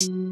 you